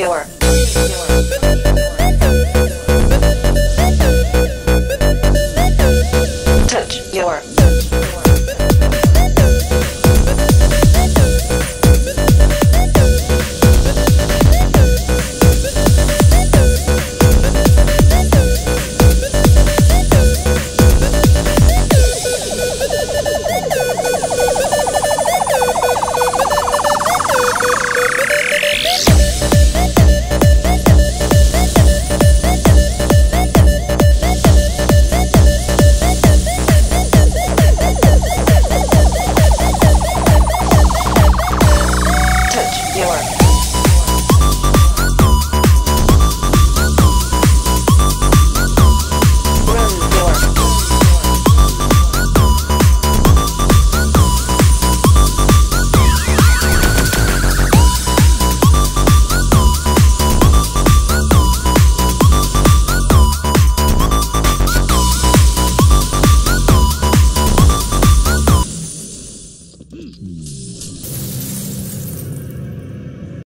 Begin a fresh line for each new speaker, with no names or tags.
your